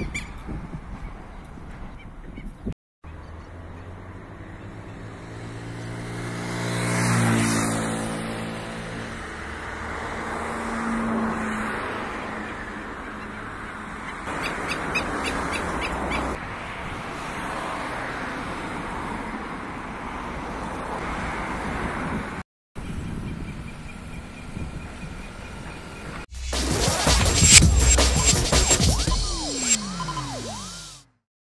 you